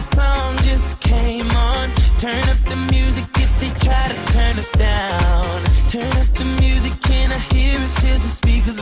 the song just came on. Turn up the music if they try to turn us down. Turn up the music, can I hear it till the speakers